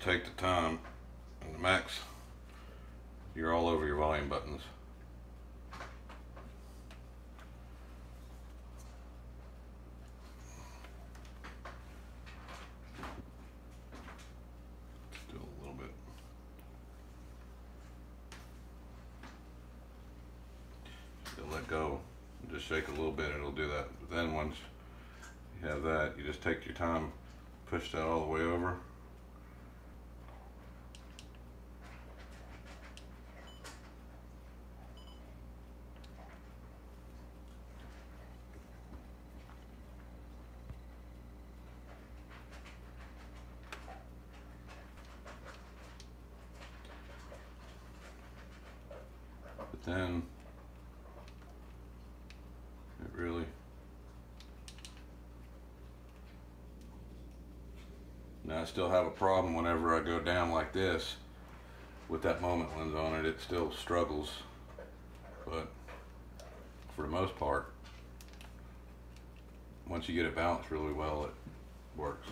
take the time and the max you're all over your volume buttons. Still a little bit. You'll let go just shake a little bit it'll do that. But then once you have that you just take your time push that all the way over Then. It really. Now I still have a problem whenever I go down like this. With that moment lens on it it still struggles. But for the most part once you get it balanced really well it works